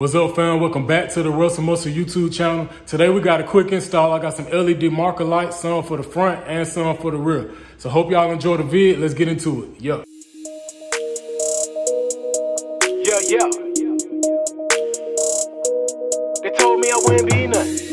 What's up, fam? Welcome back to the Russell Muscle YouTube channel. Today we got a quick install. I got some LED marker lights, some for the front and some for the rear. So hope y'all enjoy the vid. Let's get into it. Yeah. Yeah, yeah. They told me I wouldn't be nothing.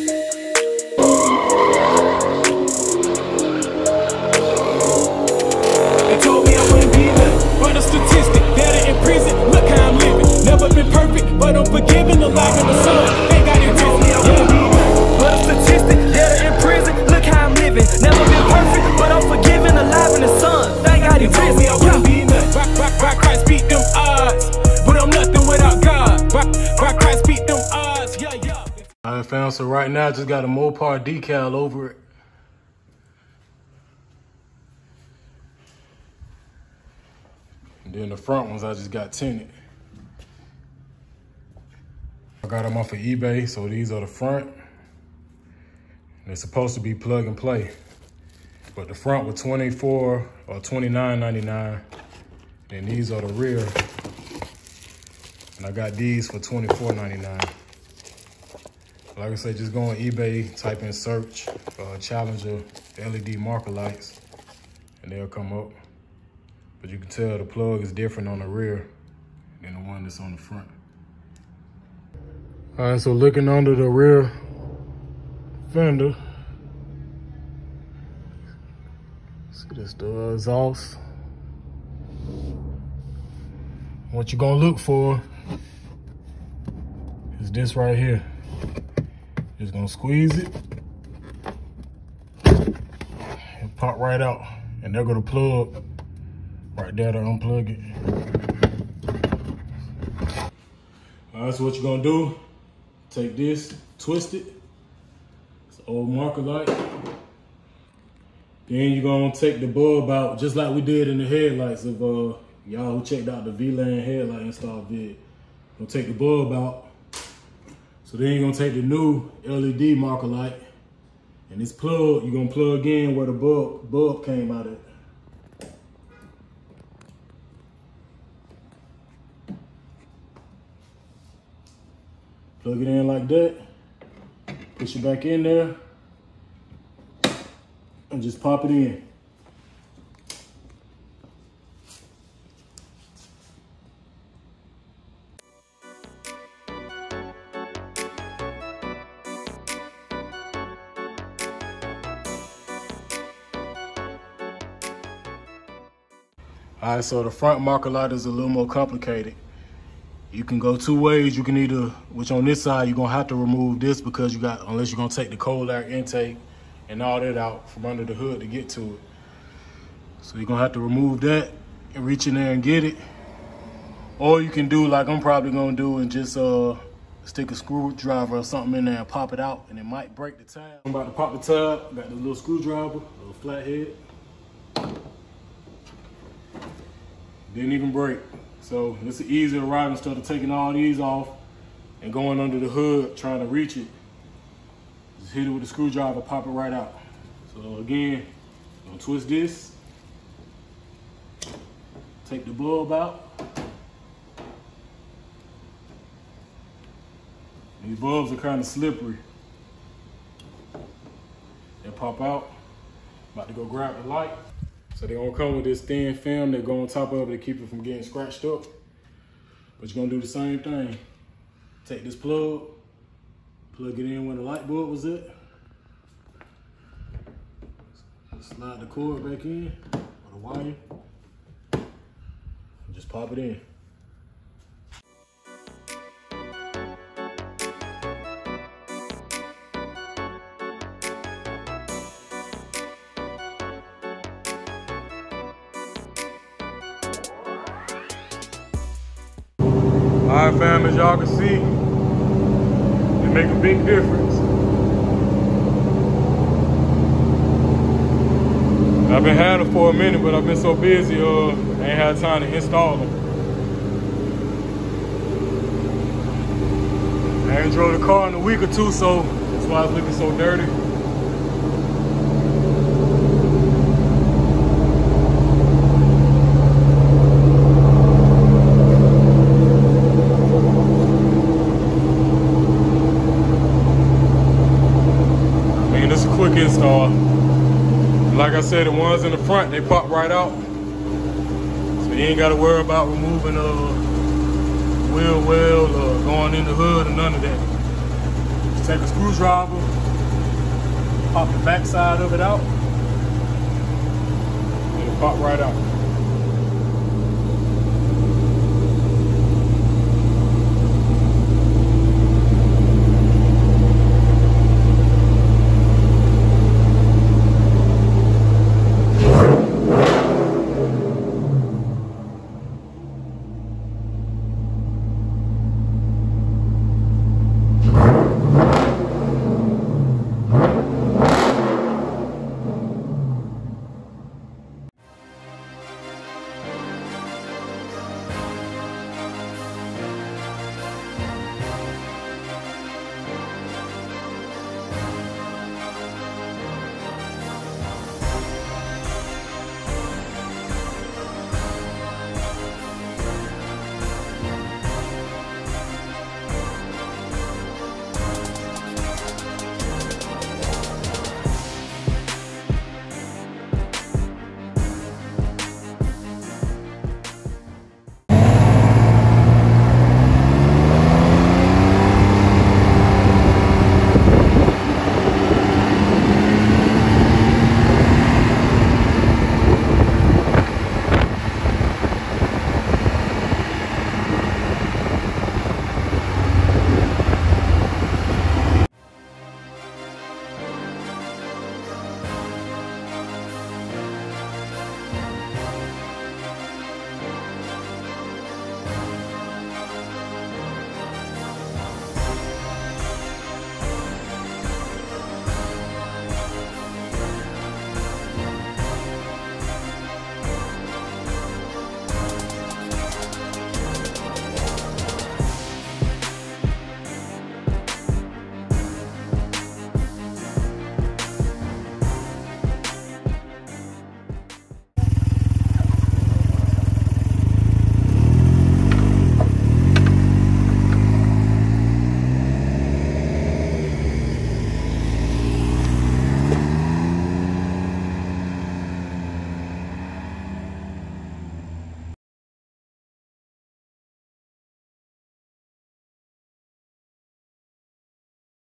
Right, fam. So right now, I just got a Mopar decal over it. And then the front ones, I just got tinted. I got them off of eBay, so these are the front. They're supposed to be plug and play. But the front was 24 or 29.99. And these are the rear. And I got these for 24.99. Like I said, just go on eBay, type in search, uh, Challenger LED marker lights, and they'll come up. But you can tell the plug is different on the rear than the one that's on the front. All right, so looking under the rear fender, see this the exhaust. What you're gonna look for is this right here. Just gonna squeeze it pop right out. And they're gonna plug right there to unplug it. All right, so what you're gonna do, take this, twist it. It's an old marker light. Then you're gonna take the bulb out, just like we did in the headlights of uh, y'all who checked out the VLAND headlight install vid. Gonna take the bulb out. So then you're gonna take the new LED marker light and this plug, you're gonna plug in where the bulb, bulb came out of. Plug it in like that. Push it back in there. And just pop it in. All right, so the front marker light is a little more complicated. You can go two ways. You can either, which on this side, you're gonna have to remove this because you got, unless you're gonna take the cold air intake and all that out from under the hood to get to it. So you're gonna have to remove that and reach in there and get it. Or you can do like I'm probably gonna do and just uh, stick a screwdriver or something in there and pop it out and it might break the tab. I'm about to pop the tab, got the little screwdriver, a little flathead. Didn't even break. So it's an easier ride instead of taking all these off and going under the hood trying to reach it. Just hit it with a screwdriver, pop it right out. So again, gonna twist this, take the bulb out. These bulbs are kind of slippery. They pop out. About to go grab the light. So they're gonna come with this thin film that go on top of it to keep it from getting scratched up. But you're gonna do the same thing. Take this plug, plug it in where the light bulb was at. Slide the cord back in, or the wire. And just pop it in. Right, fam, as y'all can see, it make a big difference. I've been had it for a minute, but I've been so busy, uh, I ain't had time to install them. I ain't drove the car in a week or two, so that's why it's looking so dirty. quick install. Like I said, the ones in the front, they pop right out. So you ain't gotta worry about removing a wheel well or going in the hood or none of that. Just take a screwdriver, pop the back side of it out, and it pop right out.